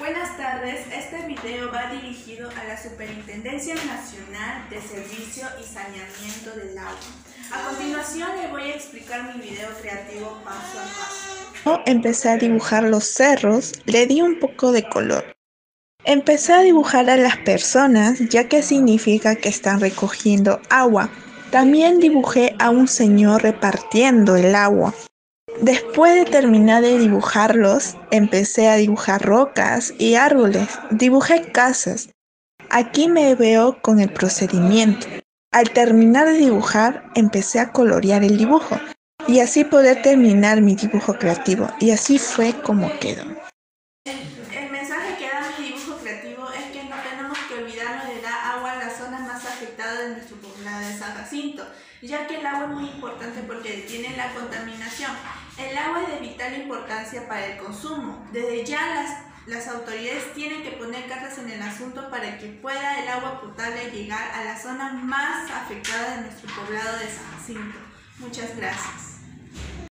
Buenas tardes, este video va dirigido a la Superintendencia Nacional de Servicio y Saneamiento del Agua. A continuación le voy a explicar mi video creativo paso a paso. Empecé a dibujar los cerros, le di un poco de color. Empecé a dibujar a las personas ya que significa que están recogiendo agua. También dibujé a un señor repartiendo el agua. Después de terminar de dibujarlos, empecé a dibujar rocas y árboles. Dibujé casas. Aquí me veo con el procedimiento. Al terminar de dibujar, empecé a colorear el dibujo y así poder terminar mi dibujo creativo. Y así fue como quedó. El mensaje que da mi dibujo creativo es que no tenemos que olvidarnos de dar agua a las zonas más afectadas de nuestro poblado de San Jacinto, ya que el agua es muy importante porque detiene la contaminación. El agua es de vital importancia para el consumo. Desde ya las, las autoridades tienen que poner cartas en el asunto para que pueda el agua potable llegar a las zonas más afectadas de nuestro poblado de San Jacinto. Muchas gracias.